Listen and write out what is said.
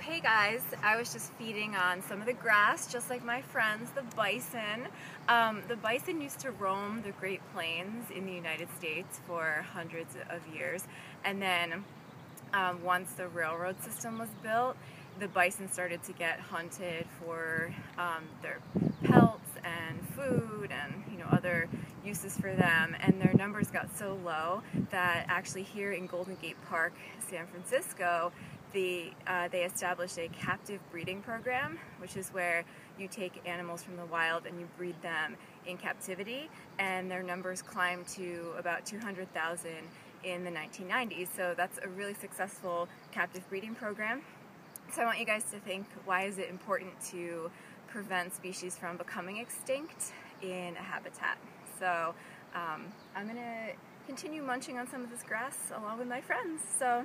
Hey guys, I was just feeding on some of the grass, just like my friends, the bison. Um, the bison used to roam the Great Plains in the United States for hundreds of years, and then um, once the railroad system was built, the bison started to get hunted for um, their pelts and food and you know other uses for them. And their numbers got so low that actually here in Golden Gate Park, San Francisco, the, uh, they established a captive breeding program, which is where you take animals from the wild and you breed them in captivity, and their numbers climbed to about 200,000 in the 1990s. So that's a really successful captive breeding program. So I want you guys to think, why is it important to prevent species from becoming extinct in a habitat? So um, I'm going to continue munching on some of this grass along with my friends. So